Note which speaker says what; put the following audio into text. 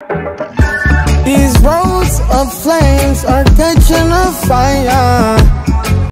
Speaker 1: These roads of flames are catching a fire.